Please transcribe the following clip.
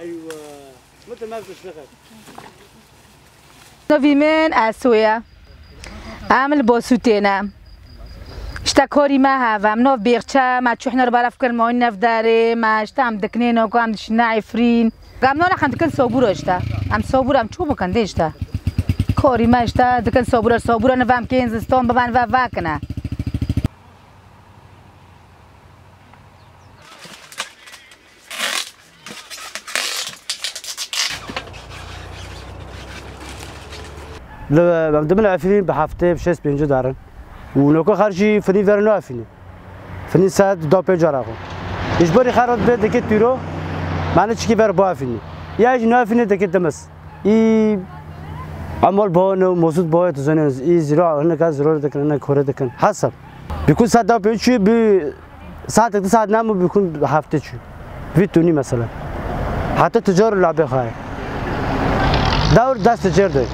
ايوه متى ما من عمل اشتا ما نو بیغچه ما چوحنا رو برف کن ما نف ما اشتا هم دکنین و هم دشنا عفرین قام نو نخند دکن صابور اشتا هم صابور هم چوب کن اشتا کاری ما اشتا دکن صابور صابور نفهم که این زستان ببن و ضمن العفرين بهفته بشست بينجو دارن. ولوكو خارجي فني فرنو عفرين فني ساعت دو بيج راكو اجباري خارج بيت دكت بيرو معنى تشكي بر بو عفرين يا اج نو عفرين دكت دمس. اي عمل بو نو موجود بو تزن اي زراعة هنا كان زراعة دكن هنا كورة دكن حسب. بيكون ساعت دو شو بي ساعت تك ساعت نامو بيكون هفته في توني مثلا. حتى تجار اللعبة خايف دور دست تجار ده